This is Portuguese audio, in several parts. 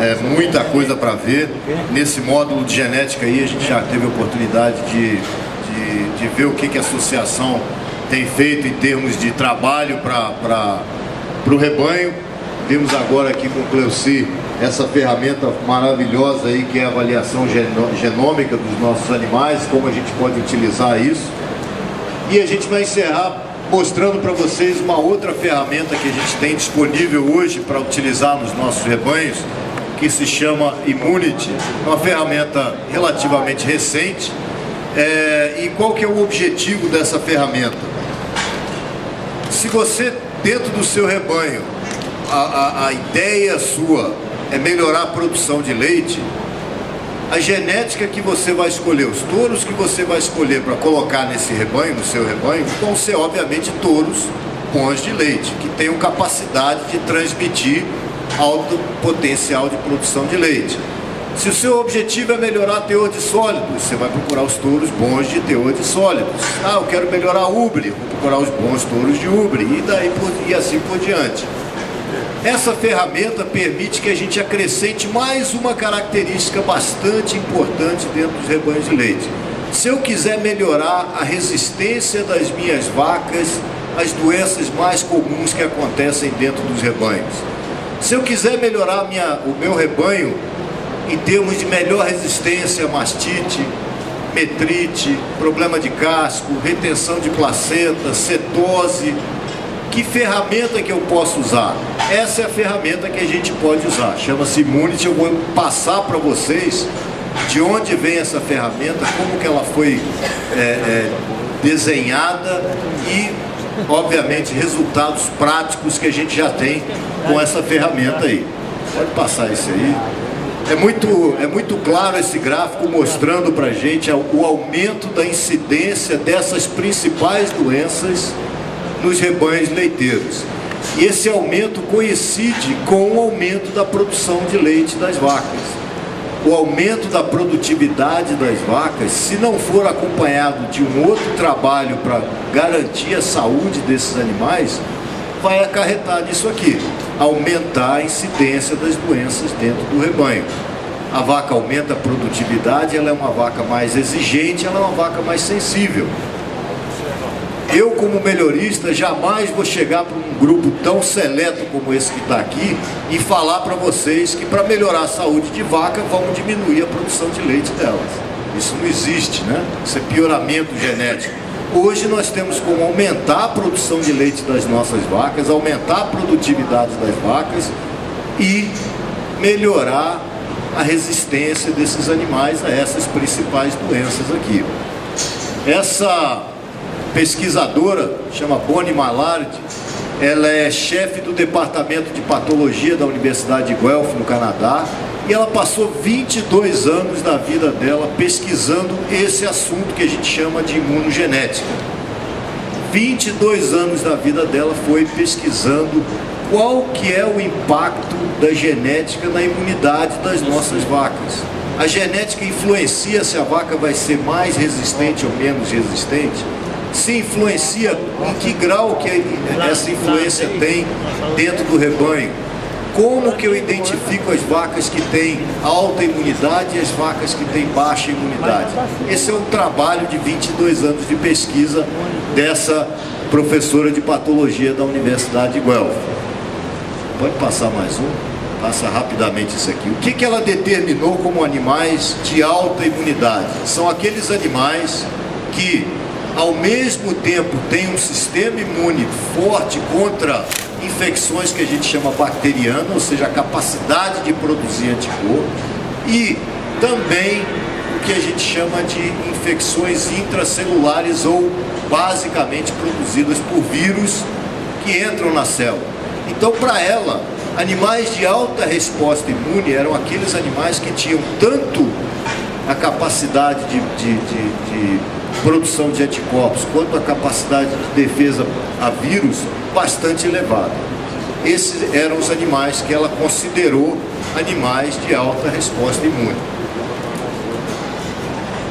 é, muita coisa para ver. Nesse módulo de genética aí a gente já teve a oportunidade de, de, de ver o que, que a associação tem feito em termos de trabalho para o rebanho. Temos agora aqui com o Cleuci essa ferramenta maravilhosa aí que é a avaliação genômica dos nossos animais, como a gente pode utilizar isso. E a gente vai encerrar mostrando para vocês uma outra ferramenta que a gente tem disponível hoje para utilizar nos nossos rebanhos, que se chama Immunity. É uma ferramenta relativamente recente. É, e qual que é o objetivo dessa ferramenta? Se você, dentro do seu rebanho, a, a, a ideia sua é melhorar a produção de leite, a genética que você vai escolher, os touros que você vai escolher para colocar nesse rebanho, no seu rebanho, vão ser obviamente touros bons de leite, que tenham capacidade de transmitir alto potencial de produção de leite. Se o seu objetivo é melhorar teor de sólidos, você vai procurar os touros bons de teor de sólidos. Ah, eu quero melhorar ubre, vou procurar os bons touros de ubre, e, daí por, e assim por diante. Essa ferramenta permite que a gente acrescente mais uma característica bastante importante dentro dos rebanhos de leite. Se eu quiser melhorar a resistência das minhas vacas às doenças mais comuns que acontecem dentro dos rebanhos. Se eu quiser melhorar minha, o meu rebanho em termos de melhor resistência a mastite, metrite, problema de casco, retenção de placenta, cetose, que ferramenta que eu posso usar? Essa é a ferramenta que a gente pode usar, chama-se Immunity, eu vou passar para vocês de onde vem essa ferramenta, como que ela foi é, é, desenhada e, obviamente, resultados práticos que a gente já tem com essa ferramenta aí. Pode passar isso aí. É muito, é muito claro esse gráfico mostrando para a gente o aumento da incidência dessas principais doenças nos rebanhos leiteiros. E esse aumento coincide com o aumento da produção de leite das vacas. O aumento da produtividade das vacas, se não for acompanhado de um outro trabalho para garantir a saúde desses animais, vai acarretar nisso aqui, aumentar a incidência das doenças dentro do rebanho. A vaca aumenta a produtividade, ela é uma vaca mais exigente, ela é uma vaca mais sensível. Eu, como melhorista, jamais vou chegar para um grupo tão seleto como esse que está aqui e falar para vocês que para melhorar a saúde de vaca, vamos diminuir a produção de leite delas. Isso não existe, né? Isso é pioramento genético. Hoje nós temos como aumentar a produção de leite das nossas vacas, aumentar a produtividade das vacas e melhorar a resistência desses animais a essas principais doenças aqui. Essa pesquisadora, chama Bonnie Mallard, ela é chefe do departamento de patologia da Universidade de Guelph, no Canadá, e ela passou 22 anos da vida dela pesquisando esse assunto que a gente chama de imunogenética. 22 anos da vida dela foi pesquisando qual que é o impacto da genética na imunidade das nossas vacas. A genética influencia se a vaca vai ser mais resistente ou menos resistente? Se influencia, em que grau que essa influência tem dentro do rebanho. Como que eu identifico as vacas que têm alta imunidade e as vacas que têm baixa imunidade? Esse é um trabalho de 22 anos de pesquisa dessa professora de patologia da Universidade de Guelph. Pode passar mais um? Passa rapidamente isso aqui. O que, que ela determinou como animais de alta imunidade? São aqueles animais que ao mesmo tempo tem um sistema imune forte contra infecções que a gente chama bacteriana, ou seja, a capacidade de produzir anticorpo, e também o que a gente chama de infecções intracelulares ou basicamente produzidas por vírus que entram na célula. Então, para ela, animais de alta resposta imune eram aqueles animais que tinham tanto a capacidade de, de, de, de produção de anticorpos quanto a capacidade de defesa a vírus bastante elevada. Esses eram os animais que ela considerou animais de alta resposta imune.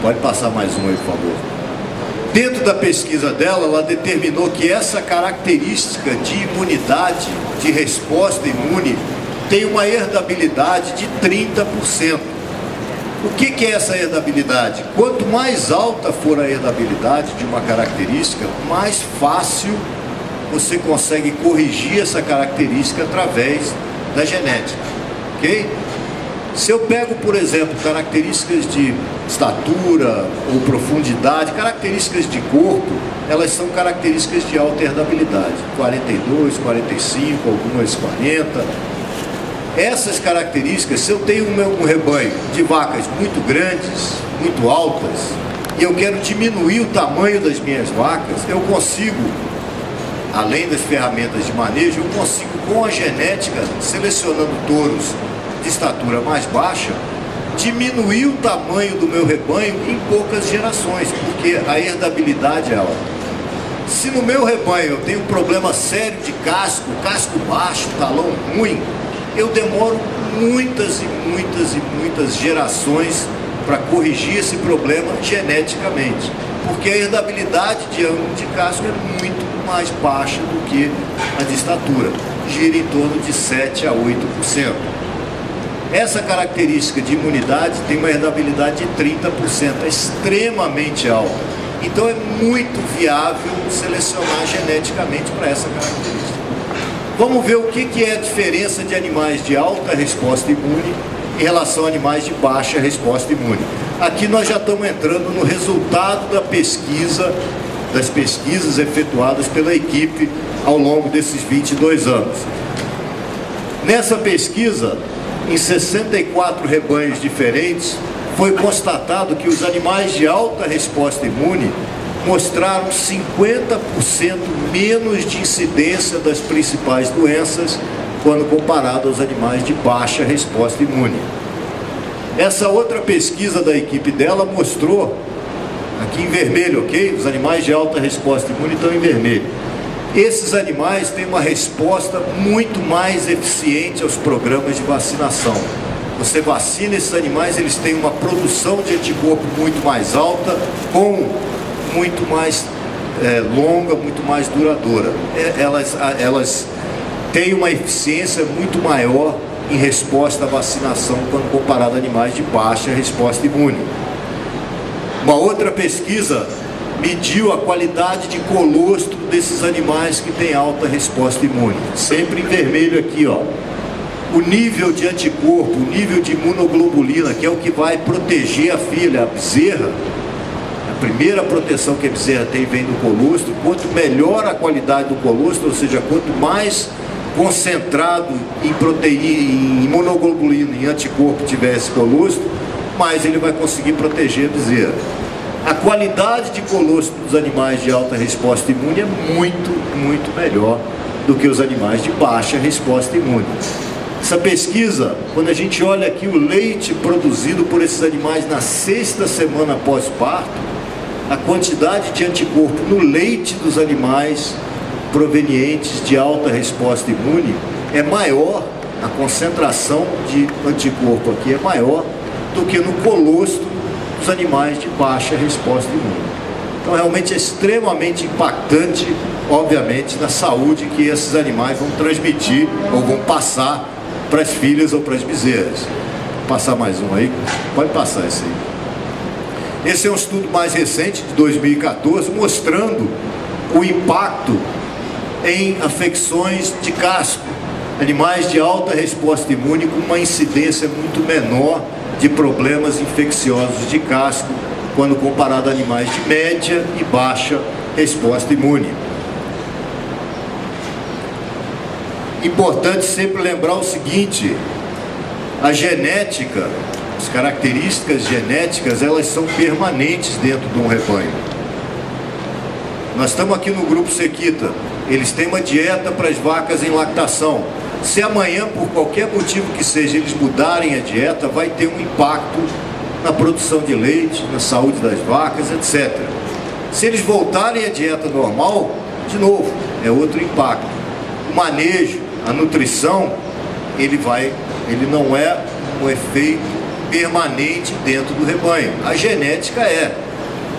Pode passar mais um aí, por favor. Dentro da pesquisa dela, ela determinou que essa característica de imunidade, de resposta imune, tem uma herdabilidade de 30%. O que, é essa herdabilidade? Quanto mais alta for a herdabilidade de uma característica, mais fácil você consegue corrigir essa característica através da genética, ok? Se eu pego, por exemplo, características de estatura ou profundidade, características de corpo, elas são características de alta herdabilidade, 42, 45, algumas 40. Essas características, se eu tenho um rebanho de vacas muito grandes, muito altas, e eu quero diminuir o tamanho das minhas vacas, eu consigo além das ferramentas de manejo, eu consigo com a genética, selecionando touros de estatura mais baixa, diminuir o tamanho do meu rebanho em poucas gerações, porque a herdabilidade é alta. Se no meu rebanho eu tenho um problema sério de casco, casco baixo, talão ruim, eu demoro muitas e muitas e muitas gerações para corrigir esse problema geneticamente, porque a herdabilidade de ângulo de casco é muito mais baixa do que a de estatura, gira em torno de 7 a 8%. Essa característica de imunidade tem uma herdabilidade de 30%, é extremamente alta. Então é muito viável selecionar geneticamente para essa característica. Vamos ver o que é a diferença de animais de alta resposta imune em relação a animais de baixa resposta imune. Aqui nós já estamos entrando no resultado da pesquisa, das pesquisas efetuadas pela equipe ao longo desses 22 anos. Nessa pesquisa, em 64 rebanhos diferentes, foi constatado que os animais de alta resposta imune mostraram 50% menos de incidência das principais doenças quando comparado aos animais de baixa resposta imune. Essa outra pesquisa da equipe dela mostrou, aqui em vermelho, ok? Os animais de alta resposta imune estão em vermelho esses animais têm uma resposta muito mais eficiente aos programas de vacinação. Você vacina esses animais, eles têm uma produção de anticorpo muito mais alta, com muito mais é, longa, muito mais duradoura. É, elas, elas têm uma eficiência muito maior em resposta à vacinação quando comparado a animais de baixa resposta imune. Uma outra pesquisa mediu a qualidade de colostro desses animais que têm alta resposta imune. Sempre em vermelho aqui, ó. O nível de anticorpo, o nível de imunoglobulina, que é o que vai proteger a filha, a bezerra. Primeira proteção que a bezerra tem vem do colostro. Quanto melhor a qualidade do colostro, ou seja, quanto mais concentrado em proteína, em imunoglobulina, em anticorpo tiver esse colostro, mais ele vai conseguir proteger a bezerra a qualidade de colostro dos animais de alta resposta imune é muito, muito melhor do que os animais de baixa resposta imune. Essa pesquisa, quando a gente olha aqui o leite produzido por esses animais na sexta semana pós-parto, a quantidade de anticorpo no leite dos animais provenientes de alta resposta imune é maior, a concentração de anticorpo aqui é maior do que no colostro dos animais de baixa resposta imune. Então realmente é extremamente impactante, obviamente, na saúde que esses animais vão transmitir ou vão passar para as filhas ou para as bezerras. Vou passar mais um aí? Pode passar esse aí. Esse é um estudo mais recente, de 2014, mostrando o impacto em afecções de casco. Animais de alta resposta imune com uma incidência muito menor de problemas infecciosos de casco quando comparado a animais de média e baixa resposta imune. Importante sempre lembrar o seguinte, a genética, as características genéticas, elas são permanentes dentro de um rebanho. Nós estamos aqui no grupo Sequita, eles têm uma dieta para as vacas em lactação. Se amanhã, por qualquer motivo que seja, eles mudarem a dieta, vai ter um impacto na produção de leite, na saúde das vacas, etc. Se eles voltarem à dieta normal, de novo, é outro impacto. O manejo, a nutrição, ele vai, ele não é um efeito permanente dentro do rebanho. A genética é.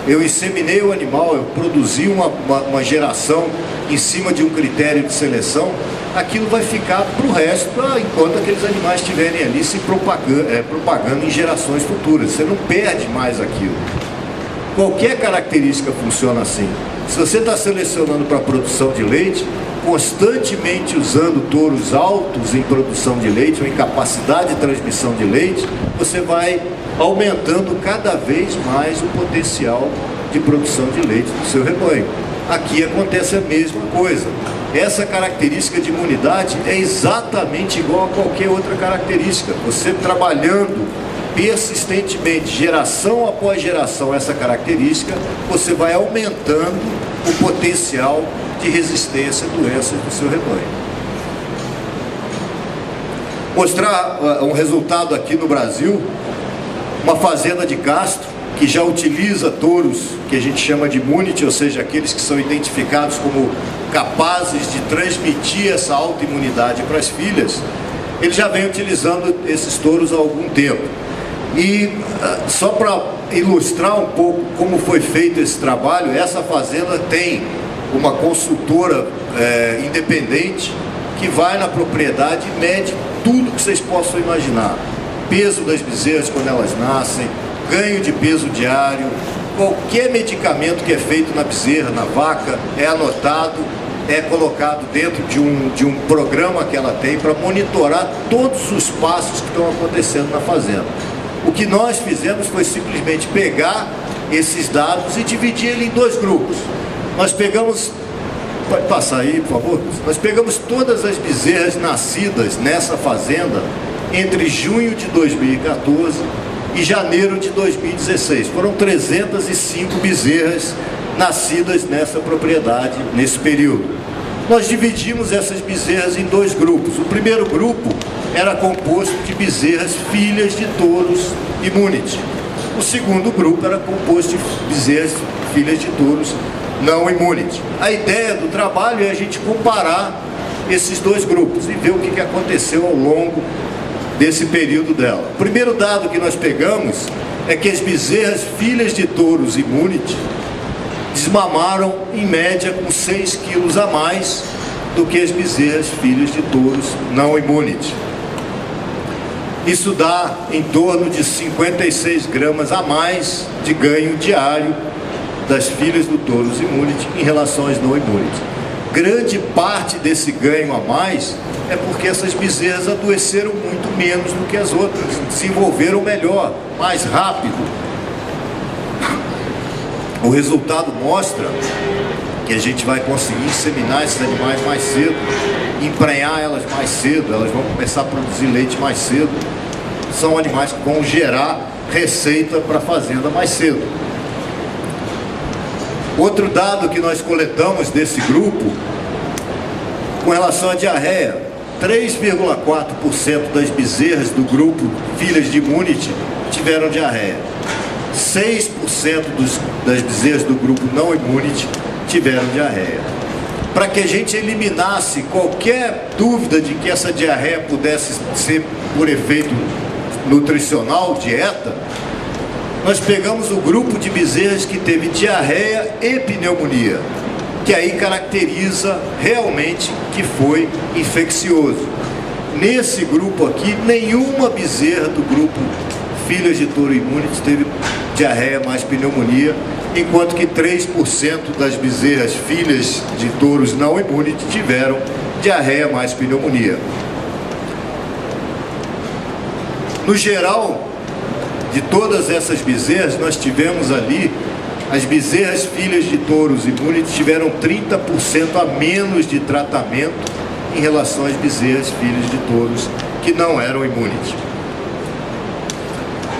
Eu inseminei o animal, eu produzi uma, uma, uma geração em cima de um critério de seleção, aquilo vai ficar para o resto, pra, enquanto aqueles animais estiverem ali se propagando, é, propagando em gerações futuras. Você não perde mais aquilo. Qualquer característica funciona assim. Se você está selecionando para produção de leite, constantemente usando touros altos em produção de leite ou em capacidade de transmissão de leite, você vai aumentando cada vez mais o potencial de produção de leite do seu rebanho. Aqui acontece a mesma coisa. Essa característica de imunidade é exatamente igual a qualquer outra característica. Você trabalhando persistentemente, geração após geração, essa característica, você vai aumentando o potencial de resistência a doenças do seu rebanho. Mostrar uh, um resultado aqui no Brasil, uma fazenda de Castro, que já utiliza touros que a gente chama de immunity, ou seja, aqueles que são identificados como capazes de transmitir essa autoimunidade para as filhas, ele já vem utilizando esses touros há algum tempo. E uh, só para ilustrar um pouco como foi feito esse trabalho, essa fazenda tem uma consultora é, independente que vai na propriedade e mede tudo que vocês possam imaginar. Peso das bezerras quando elas nascem, ganho de peso diário, qualquer medicamento que é feito na bezerra, na vaca, é anotado, é colocado dentro de um, de um programa que ela tem para monitorar todos os passos que estão acontecendo na fazenda. O que nós fizemos foi simplesmente pegar esses dados e dividir ele em dois grupos. Nós pegamos, pode passar aí, por favor, nós pegamos todas as bezerras nascidas nessa fazenda entre junho de 2014 e janeiro de 2016. Foram 305 bezerras nascidas nessa propriedade nesse período. Nós dividimos essas bezerras em dois grupos. O primeiro grupo era composto de bezerras filhas de touros Immunity. O segundo grupo era composto de bezerras filhas de touros não Immunity. A ideia do trabalho é a gente comparar esses dois grupos e ver o que aconteceu ao longo desse período dela. O primeiro dado que nós pegamos é que as bezerras filhas de touros Immunity desmamaram em média com 6 quilos a mais do que as bezerras filhas de touros não Immunity. Isso dá em torno de 56 gramas a mais de ganho diário das filhas do touros Immunity em relação às não Immunity. Grande parte desse ganho a mais é porque essas bezerras adoeceram muito menos do que as outras, desenvolveram melhor, mais rápido. O resultado mostra que a gente vai conseguir inseminar esses animais mais cedo, emprenhar elas mais cedo, elas vão começar a produzir leite mais cedo. São animais que vão gerar receita para a fazenda mais cedo. Outro dado que nós coletamos desse grupo, com relação à diarreia, 3,4% das bezerras do grupo filhas de Immunity tiveram diarreia. 6% dos, das bezerras do grupo não Immunity tiveram diarreia. Para que a gente eliminasse qualquer dúvida de que essa diarreia pudesse ser por efeito nutricional, dieta, nós pegamos o grupo de bezerras que teve diarreia e pneumonia, que aí caracteriza realmente que foi infeccioso. Nesse grupo aqui, nenhuma bezerra do grupo filhas de touro imune teve diarreia mais pneumonia, enquanto que 3% das bezerras filhas de touros não imunes tiveram diarreia mais pneumonia. No geral, de todas essas bezerras, nós tivemos ali, as bezerras filhas de touros e tiveram 30% a menos de tratamento em relação às bezerras filhas de touros que não eram imunes.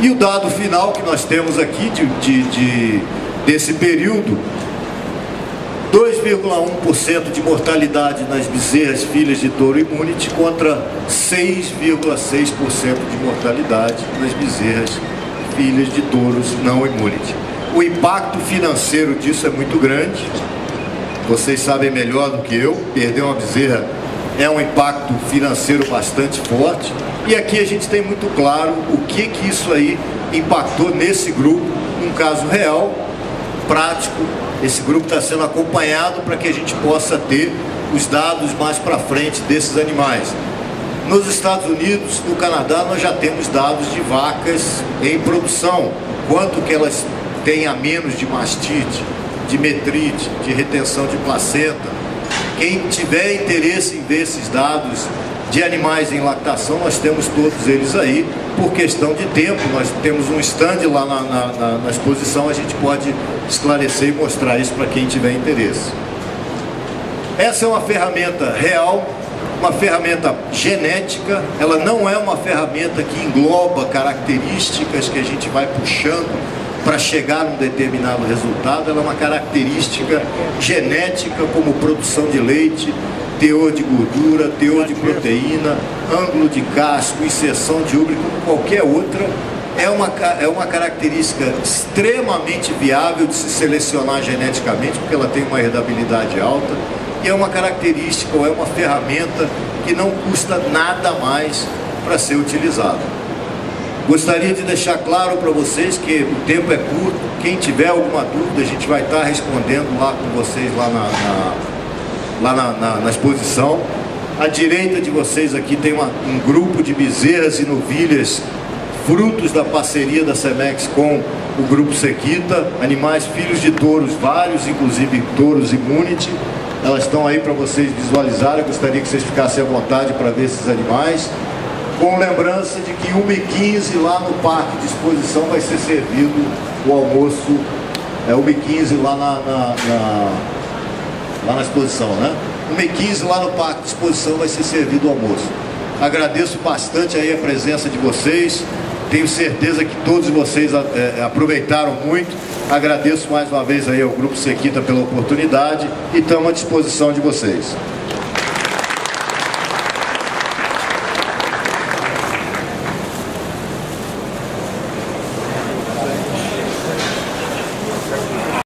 E o dado final que nós temos aqui de, de, de desse período, 2,1% de mortalidade nas bezerras filhas de touro immunity contra 6,6% de mortalidade nas bezerras filhas de touros não immunity. O impacto financeiro disso é muito grande. Vocês sabem melhor do que eu, perder uma bezerra é um impacto financeiro bastante forte. E aqui a gente tem muito claro o que que isso aí impactou nesse grupo, um caso real, prático. Esse grupo está sendo acompanhado para que a gente possa ter os dados mais para frente desses animais. Nos Estados Unidos, no Canadá, nós já temos dados de vacas em produção, quanto que elas têm a menos de mastite, de metrite, de retenção de placenta. Quem tiver interesse em ver esses dados de animais em lactação, nós temos todos eles aí, por questão de tempo, nós temos um stand lá na, na, na exposição, a gente pode esclarecer e mostrar isso para quem tiver interesse. Essa é uma ferramenta real, uma ferramenta genética, ela não é uma ferramenta que engloba características que a gente vai puxando para chegar a um determinado resultado, ela é uma característica genética como produção de leite, teor de gordura, teor de proteína, ângulo de casco, inserção de úbrio, como qualquer outra, é uma, é uma característica extremamente viável de se selecionar geneticamente, porque ela tem uma herdabilidade alta, é uma característica ou é uma ferramenta que não custa nada mais para ser utilizada. Gostaria de deixar claro para vocês que o tempo é curto, quem tiver alguma dúvida a gente vai estar respondendo lá com vocês lá na, na lá na, na, na, exposição. À direita de vocês aqui tem uma, um grupo de bezerras e novilhas, frutos da parceria da Semex com o grupo Sequita, animais filhos de touros, vários, inclusive touros Immunity. Elas estão aí para vocês visualizarem. Eu gostaria que vocês ficassem à vontade para ver esses animais. Com lembrança de que 1h15 lá no parque de exposição vai ser servido o almoço. É 1h15 lá na, na, na, lá na exposição, né? 1h15 lá no parque de exposição vai ser servido o almoço. Agradeço bastante aí a presença de vocês. Tenho certeza que todos vocês é, aproveitaram muito. Agradeço mais uma vez aí ao Grupo Sequita pela oportunidade e estamos à disposição de vocês.